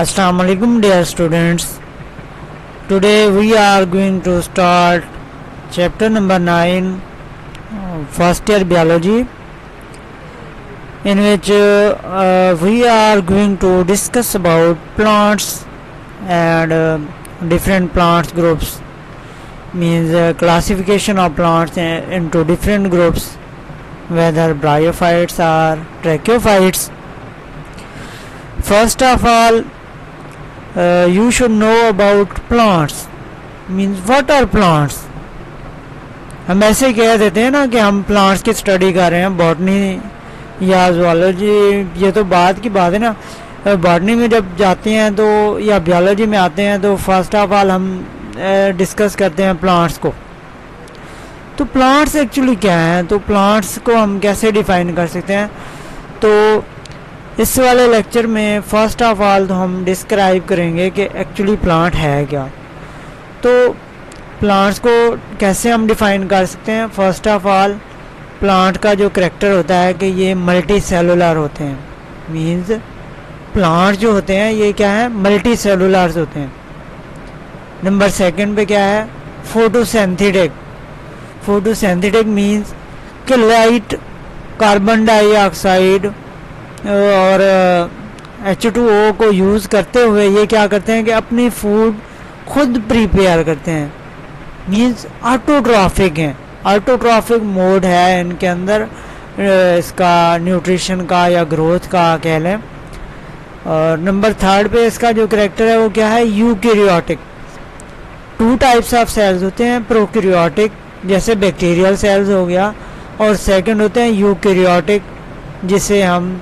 Assalamu alaikum dear students. Today we are going to start chapter number 9 uh, first year biology in which uh, we are going to discuss about plants and uh, different plants groups. Means uh, classification of plants uh, into different groups whether bryophytes or tracheophytes. First of all uh, you should know about plants. Means what are plants? हम ऐसे कह देते हैं ना कि हम plants की study कर रहे हैं बॉटनी या जोलॉजी ये तो बाद की बात है ना। बॉटनी में जब जाते हैं तो या बियोलॉजी में आते हैं तो फ़र्स्ट ऑफ़ ऑल हम डिस्कस करते हैं प्लांट्स को। तो प्लांट्स एक्चुअली क्या हैं? तो प्लांट्स को हम कैसे डिफाइन कर सकते हैं? तो इस वाले लेक्चर में फ़र्स्ट ऑफ़ ऑल तो हम डिस्क्राइब करेंगे कि एक्चुअली प्लांट है क्या। तो प्लांट्स को कैसे हम डिफाइन कर सकते हैं? फ़र्स्ट ऑफ़ ऑल प्लांट का जो करेक्टर होता है कि ये मल्टी सेलुलर होते हैं। मींस प्लांट जो होते हैं, ये क्या है? मल्टी सेलुलर्स होते हैं। नंबर सेकंड पे क्या है? फोटोसेंथेटिक फोटोसेंथेटिक मींस कि लाइट कार्बन डाइऑक्साइड और एच टू ओ को यूज़ करते हुए ये क्या करते हैं कि अपनी फ़ूड खुद प्रिपेयर करते हैं। मीन्स ऑटोट्रॉफिक हैं। ऑटोट्रॉफिक मोड है इनके अंदर इसका न्यूट्रिशन का या ग्रोथ का कह लें। और नंबर थर्ड पे इसका जो करेक्टर है वो क्या है? Eukaryotic two types of cells होते हैं प्रोक्रियोटिक जैसे बैक्टीरियल सेल्स हो गया, और सेकंड होते हैं यूकेरियोटिक जिसे हम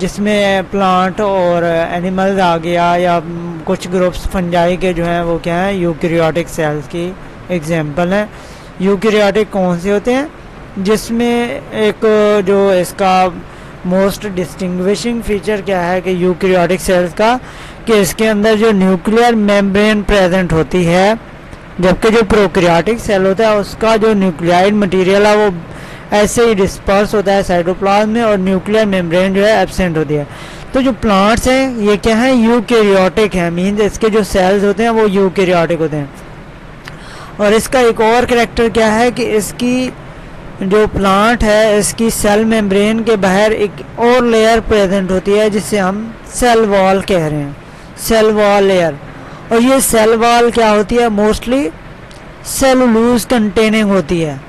जिसमें प्लांट और एनिमल्स आ गया या कुछ ग्रुप्स फंजाई के जो हैं, वो क्या है? यूक्रियोटिक सेल्स की एग्जांपल है। यूक्रियोटिक कौन से होते हैं? जिसमें एक जो इसका मोस्ट डिस्टिंग्विशिंग फीचर क्या है कि यूक्रियोटिक सेल्स का, कि इसके अंदर जो न्यूक्लियर मेम्ब्रेन प्रेजेंट होती है, जबकि जो प्रोक्रियाटिक सेल होता है, उसका जो न्यूक्लियाइड मटेरियल है, वो ऐसे ही डिस्पर्स होता है साइटोप्लाज्म में और न्यूक्लियर मेम्ब्रेन जो है एबसेंट होती है। तो जो प्लांट्स हैं, ये क्या है? यूकेरियोटिक है मीन्स इसके जो सेल्स होते हैं, वो यूकेरियोटिक होते हैं। और इसका एक और करेक्टर क्या है कि इसकी जो प्लांट है, इसकी सेल मेम्ब्रेन के बाहर एक और लेयर प्रेजेंट होती है, जिसे हम सेल वॉल कह रहे हैं। सेल वॉल लेयर और ये सेल वॉल क्या होती है? मोस्टली सेलुलूज कंटेनिंग होती है।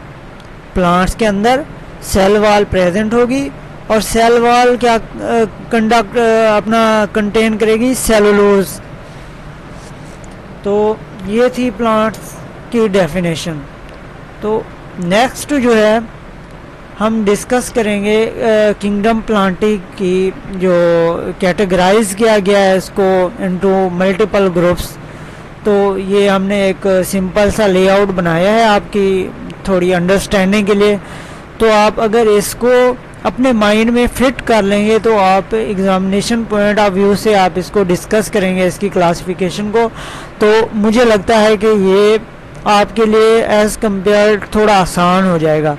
प्लांट्स के अंदर सेल वॉल प्रेजेंट होगी और सेल वॉल क्या कंडक्ट अपना कंटेन करेगी सेलुलोज तो ये थी प्लांट्स की डेफिनेशन तो नेक्स्ट जो है, हम डिस्कस करेंगे किंगडम प्लांटी की जो कैटेगराइज किया गया है इसको इनटू मल्टीपल ग्रुप्स तो ये हमने एक सिंपल सा लेआउट बनाया है आपकी थोड़ी अंडरस्टैंडिंग के लिए। तो आप अगर इसको अपने माइंड में फिट कर लेंगे तो आप एग्जामिनेशन पॉइंट ऑफ़ व्यू से आप इसको डिस्कस करेंगे, इसकी क्लासिफिकेशन को। तो मुझे लगता है कि ये आपके लिए एज़ कंपेयर थोड़ा आसान हो जाएगा।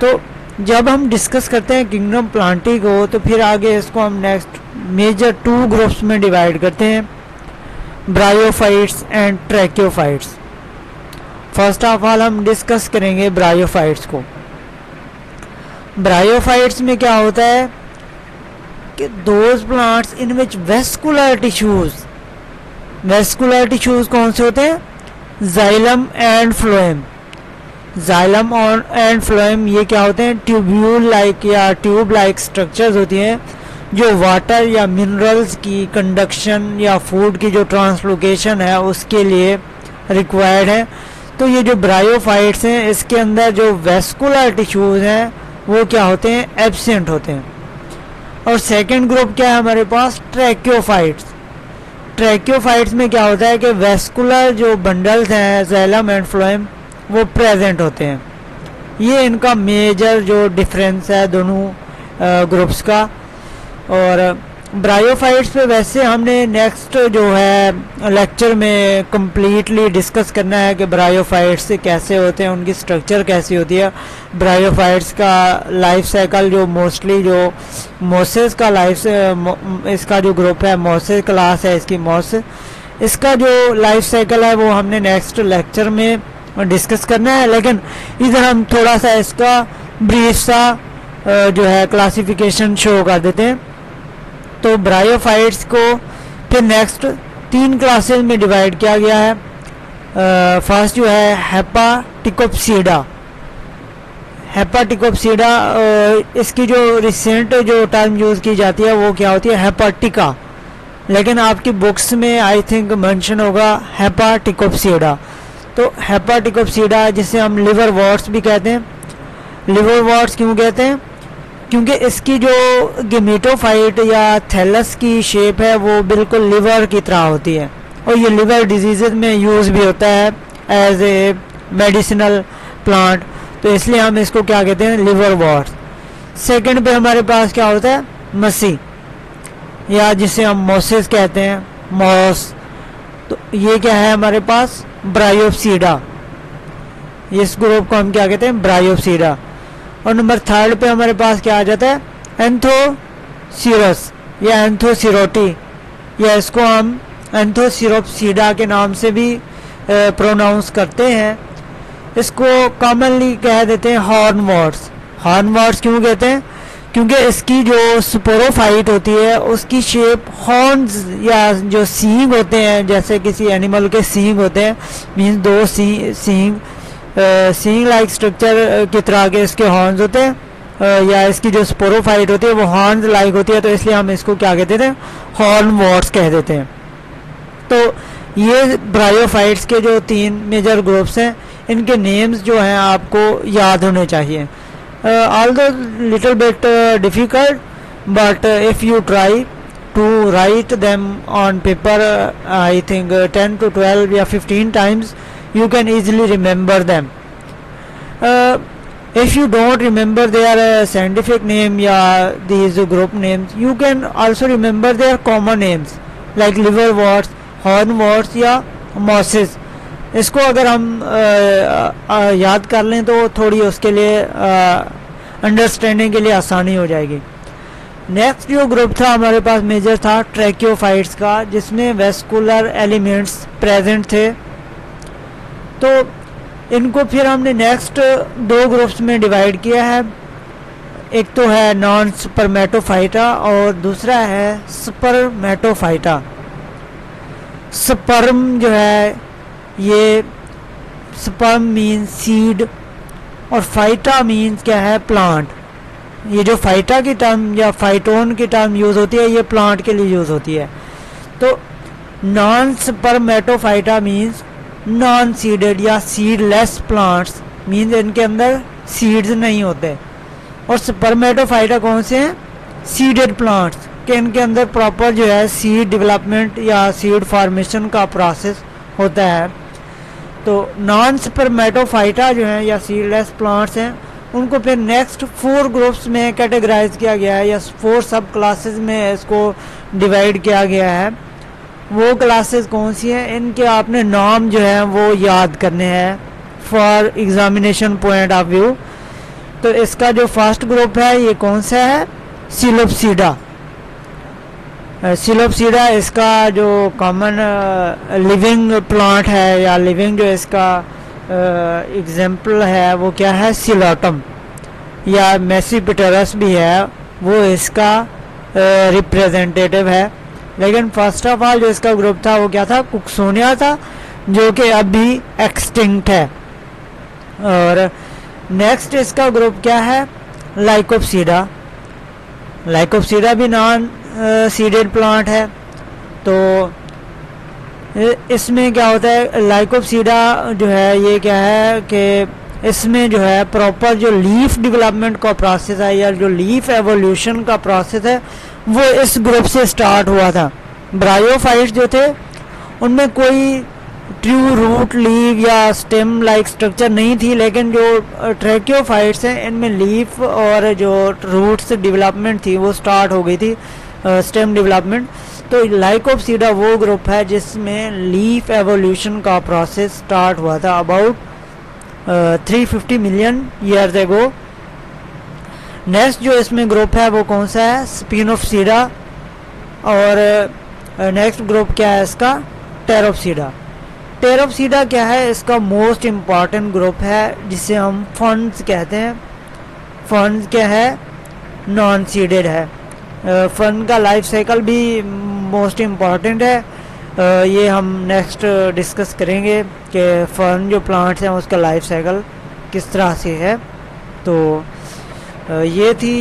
तो जब हम डिस्कस करते हैं किंगडम प्लांटी को तो फिर आगे इसको हम नेक्स्ट मेजर टू ग्रुप्स में डिवाइड करते हैं। Bryophytes and tracheophytes first of all हम डिस्कस करेंगे ब्रायोफाइट्स को। ब्रायोफाइट्स में क्या होता है कि those plants in which vascular tissues vascular tissues कौन से होते हैं? Xylem and phloem xylem and phloem ये क्या होते हैं? ट्यूब्यूल लाइक या ट्यूब लाइक स्ट्रक्चर्स होती हैं, जो वाटर या मिनरल्स की कंडक्शन या फ़ूड की जो ट्रांसलोकेशन है, उसके लिए रिक्वायर्ड है। तो ये जो ब्रायोफाइट्स हैं, इसके अंदर जो वेस्कुलर टिश्यूज हैं, वो क्या होते हैं? एबसेंट होते हैं। और सेकंड ग्रुप क्या है हमारे पास? ट्रैक्योफाइट्स ट्रैक्योफाइट्स में क्या होता है कि वेस्कुलर जो बंडल्स हैं जैलम एंड फ्लोएम वो प्रेजेंट होते हैं। ये इनका मेजर जो डिफरेंस है दोनों ग्रुप्स का। और ब्रायोफाइट्स पे वैसे हमने नेक्स्ट जो है लेक्चर में कम्प्लीटली डिस्कस करना है कि ब्रायोफाइट्स कैसे होते हैं, उनकी स्ट्रक्चर कैसी होती है। ब्रायोफाइट्स का लाइफ साइकिल जो मोस्टली जो मोसेस का लाइफ इसका जो ग्रुप है मोसेस क्लास है इसकी मोस इसका जो लाइफ साइकिल है वो हमने नेक्स्ट लेक्चर में डिस्कस करना है। लेकिन इधर हम थोड़ा सा इसका ब्रीफ सा जो है क्लासिफिकेशन शो कर देते हैं। तो ब्रायोफाइट्स को फिर नेक्स्ट तीन क्लासेस में डिवाइड किया गया है। फ़र्स्ट जो है हेपाटिकोपसीडा हेपाटिकोपसीडा इसकी जो रिसेंट जो टर्म यूज़ की जाती है, वो क्या होती है? हेपाटिका लेकिन आपकी बुक्स में आई थिंक मेंशन होगा हेपाटिकोपसीडा तो हेपाटिकोपसीडा जिसे हम लिवर वॉर्ड्स भी कहते हैं। लिवर वॉर्ड्स क्यों कहते हैं? क्योंकि इसकी जो गेमेटोफाइट या थैलस की शेप है, वो बिल्कुल लिवर की तरह होती है। और ये लिवर डिज़ीज़ में यूज़ भी होता है एज ए मेडिसिनल प्लांट तो इसलिए हम इसको क्या कहते हैं? लिवर वॉर्स सेकंड पे हमारे पास क्या होता है? मसी या जिसे हम मोसिस कहते हैं मॉस तो ये क्या है हमारे पास? ब्रायोपसीडा इस ग्रुप को हम क्या कहते हैं? ब्रायोपसीडा और नंबर थर्ड पे हमारे पास क्या आ जाता है? एंथोसिरस, या एंथोसिरोटी। या इसको हम एंथोसिरोपसीडा के नाम से भी प्रोनाउंस करते हैं। इसको कॉमनली कह देते हैं हॉर्न वॉर्ड्स हॉर्न वॉर्ड्स क्यों कहते हैं? क्योंकि इसकी जो स्पोरोफाइट होती है, उसकी शेप हॉर्न्स या जो सींग होते हैं, जैसे किसी एनिमल के सींग होते हैं मीन्स दो सींग सींग लाइक स्ट्रक्चर की तरह के इसके हॉर्न्स होते हैं या इसकी जो स्पोरोफाइट होती है, वो हॉर्न लाइक होती है तो इसलिए हम इसको क्या कहते थे? हॉर्न वॉर्ड्स कह देते हैं। तो ये ब्रायोफाइट्स के जो तीन मेजर ग्रुप्स हैं, इनके नेम्स जो हैं आपको याद होने चाहिए। Although little bit difficult but if you try to write them on paper I think ten to twelve या fifteen times you can easily remember them uh, if you don't remember their uh, scientific name yeah these group names you can also remember their common names like liverworts hornworts या mosses इसको अगर हम आ, आ, याद कर लें तो थोड़ी उसके लिए अंडरस्टैंडिंग के लिए आसानी हो जाएगी नेक्स्ट जो ग्रुप था हमारे पास मेजर था ट्रैक्योफाइट्स का जिसमें वेस्कुलर एलिमेंट्स प्रेजेंट थे तो इनको फिर हमने नेक्स्ट दो ग्रुप्स में डिवाइड किया है। एक तो है नॉन स्पर्मेटोफाइटा और दूसरा है स्पर्मेटोफाइटा स्पर्म जो है, ये स्पर्म मीन सीड और फाइटा मीन्स क्या है? प्लांट ये जो फाइटा की टर्म या फाइटोन की टर्म यूज़ होती है, ये प्लांट के लिए यूज़ होती है। तो non spermatophyta means non seeded या सीडलेस प्लांट्स मीन्स इनके अंदर सीड्स नहीं होते। और स्पर्मेटोफाइटा कौन से हैं? सीडेड प्लांट्स के इनके अंदर प्रॉपर जो है सीड डेवलपमेंट या सीड फॉर्मेशन का प्रोसेस होता है। तो नॉन स्पर्मेटोफाइटा जो है या सीडलेस प्लांट्स हैं, उनको फिर नेक्स्ट फोर ग्रुप्स में कैटेगराइज किया गया है या फोर सब क्लासेस में इसको डिवाइड किया गया है। वो क्लासेस कौन सी हैं? इनके आपने नाम जो है वो याद करने हैं for examination point of view तो इसका जो फ़र्स्ट ग्रुप है, ये कौन सा है? सिलोपसीडा सिलोपसीडा इसका जो कॉमन लिविंग प्लांट है या लिविंग जो इसका एग्ज़ाम्पल है, वो क्या है? सिलोटम या मेसीपिटरस भी है, वो इसका रिप्रेजेंटेटिव है। लेकिन फ़र्स्ट ऑफ़ ऑल जो इसका ग्रुप था वो क्या था? कुकसोनिया था, जो कि अभी एक्सटिंक्ट है। और नेक्स्ट इसका ग्रुप क्या है? लाइकोपसीडा लाइकोपसीडा भी नॉन सीडेड प्लांट है। तो इसमें क्या होता है? लाइकोपसीडा जो है, ये क्या है कि इसमें जो है प्रॉपर जो लीफ डेवलपमेंट का प्रोसेस है या जो लीफ एवोल्यूशन का प्रोसेस है वो इस ग्रुप से स्टार्ट हुआ था। ब्रायोफाइट्स जो थे, उनमें कोई ट्रू रूट लीव या स्टेम लाइक स्ट्रक्चर नहीं थी, लेकिन जो ट्रैक्योफाइट्स हैं, इनमें लीफ और जो रूट्स डेवलपमेंट थी, वो स्टार्ट हो गई थी स्टेम डेवलपमेंट तो लाइकोपसीडा वो ग्रुप है, जिसमें लीफ एवोल्यूशन का प्रोसेस स्टार्ट हुआ था। About three fifty million years ago next जो इसमें ग्रुप है वो कौन सा है? स्पिन ऑफ़ सीडा और नेक्स्ट ग्रुप क्या है इसका? टेरोपसीडा सीडा क्या है? इसका मोस्ट इंपॉर्टेंट ग्रुप है, जिसे हम फंड्स कहते हैं। फंड्स क्या है? नॉन सीडेड है फंड का लाइफ साइकिल भी मोस्ट इंपॉर्टेंट है। ये हम नेक्स्ट डिस्कस करेंगे कि फर्न जो प्लांट्स हैं उसका लाइफ साइकिल किस तरह से है। तो ये थी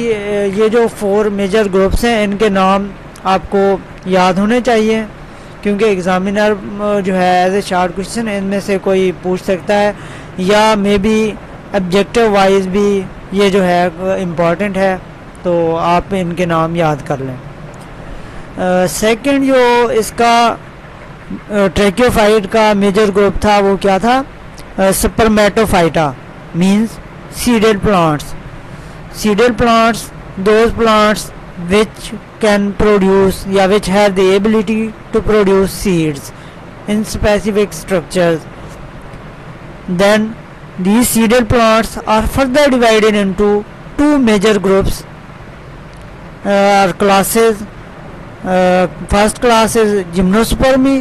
ये जो फोर मेजर ग्रुप्स हैं, इनके नाम आपको याद होने चाहिए, क्योंकि एग्ज़ामिनर जो है एज ए शार्ट क्वेश्चन इनमें से कोई पूछ सकता है, या मे बी ऑब्जेक्टिव वाइज भी ये जो है इंपॉर्टेंट है तो आप इनके नाम याद कर लें। सेकंड जो इसका ट्रेक्योफाइट का मेजर ग्रुप था, वो क्या था? Spermatophyta means seeded plants seeded plants those plants which can produce या which have the ability to produce seeds in specific structure then these seeded plants are further divided into two major groups or classes first class is gymnospermae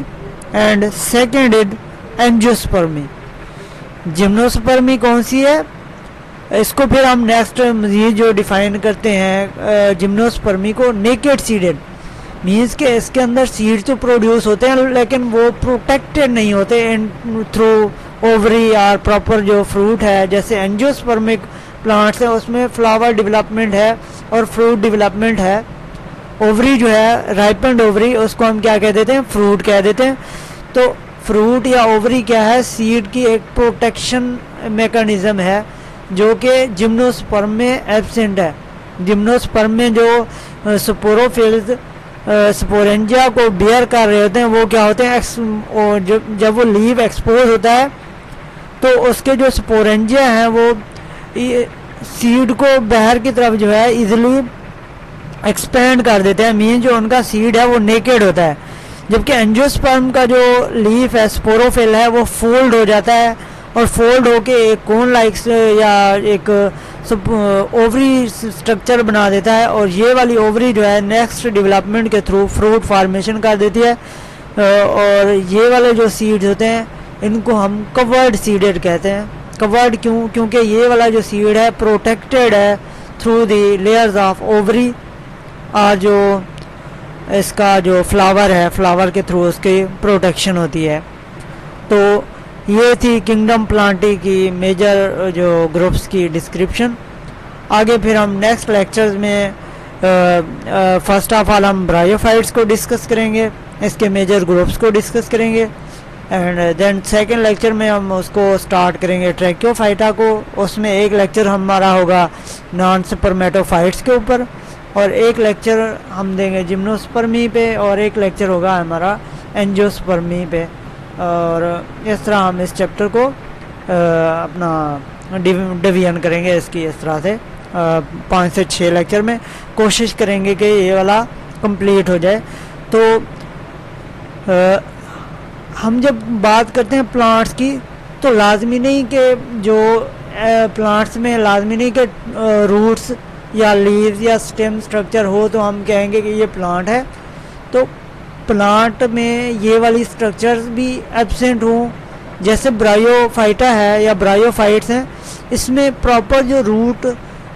and second is angiospermae gymnospermae कौन सी है? इसको फिर हम next मजीद जो define करते हैं gymnospermae को नेकेड सीडेड मीन्स के इसके अंदर सीड तो प्रोड्यूस होते हैं, लेकिन वो प्रोटेक्टेड नहीं होते थ्रू ओवरी और प्रॉपर जो फ्रूट है, जैसे एंजियोस्पर्मिक प्लांट्स हैं, उसमें फ्लावर डेवलपमेंट है और फ्रूट डेवलपमेंट है। ओवरी जो है राइपेंड ओवरी उसको हम क्या कह देते हैं? फ्रूट कह देते हैं। तो फ्रूट या ओवरी क्या है? सीड की एक प्रोटेक्शन मेकानिज़म है। जो कि जिम्नोस्पर्म में एबसेंट है। जिम्नोस्पर्म में जो स्पोरोफिल्स स्पोरेंजिया को बियर कर रहे होते हैं, वो क्या होते हैं? जब जब वो लीव एक्सपोज होता है तो उसके जो स्पोरेंजिया हैं, वो सीड को बाहर की तरफ़ जो है इजिली एक्सपेंड कर देते हैं। मीन जो उनका सीड है, वो नेकेड होता है। जबकि एंजियोस्पर्म का जो लीफ है स्पोरोफिल है, वो फोल्ड हो जाता है। और फोल्ड होके एक कोन लाइक या एक, सब ओवरी स्ट्रक्चर बना देता है और ये वाली ओवरी जो है नेक्स्ट डेवलपमेंट के थ्रू फ्रूट फार्मेशन कर देती है। और ये वाले जो सीड्स होते हैं, इनको हम कवर्ड सीडेड कहते हैं। कवर्ड क्यों? क्योंकि ये वाला जो सीड है प्रोटेक्टेड है through the layers of ovary और जो इसका जो फ्लावर है फ्लावर के थ्रू उसकी प्रोटेक्शन होती है। तो ये थी किंगडम प्लांटी की मेजर जो ग्रुप्स की डिस्क्रिप्शन आगे फिर हम नेक्स्ट लेक्चर्स में फ़र्स्ट ऑफ़ ऑल हम ब्रायोफाइट्स को डिस्कस करेंगे, इसके मेजर ग्रुप्स को डिस्कस करेंगे एंड देन सेकेंड लेक्चर में हम उसको स्टार्ट करेंगे ट्रैक्योफाइटा को। उसमें एक लेक्चर हमारा होगा नॉन सुपरमेटोफाइट्स के ऊपर, और एक लेक्चर हम देंगे जिम्नोस्पर्मी पे, और एक लेक्चर होगा हमारा एंजियोस्पर्मी पे। और इस तरह हम इस चैप्टर को आ, अपना डिवीज़न करेंगे इसकी इस तरह से। पाँच से छः लेक्चर में कोशिश करेंगे कि ये वाला कंप्लीट हो जाए। तो आ, हम जब बात करते हैं प्लांट्स की तो लाजमी नहीं कि जो प्लांट्स में लाजमी नहीं कि रूट्स या लीव्स या स्टेम स्ट्रक्चर हो तो हम कहेंगे कि ये प्लांट है। तो प्लांट में ये वाली स्ट्रक्चर्स भी एबसेंट हों, जैसे ब्रायोफाइटा है या ब्रायोफाइट्स हैं, इसमें प्रॉपर जो रूट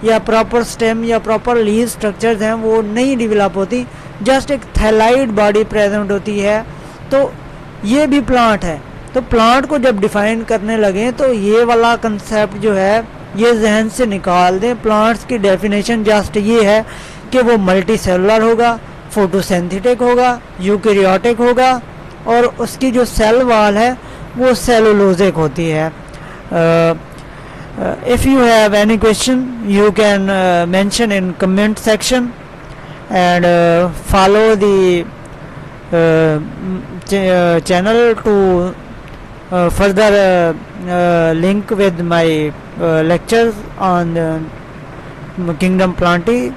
या प्रॉपर स्टेम या प्रॉपर लीव स्ट्रक्चर्स हैं, वो नहीं डिवेलप होती जस्ट एक थैलाइड बॉडी प्रेजेंट होती है तो ये भी प्लांट है। तो प्लांट को जब डिफाइन करने लगे तो ये वाला कंसेप्ट जो है, ये जहन से निकाल दें। प्लांट्स की डेफिनेशन जस्ट ये है कि वो मल्टी सेलुलर होगा फोटोसेंथिटिक होगा यूकैरियोटिक होगा और उसकी जो सेल वाल है वो सेलुलोजिक होती है। If you have any question you can mention in comment section and follow the further uh, uh, link with my lectures on kingdom planting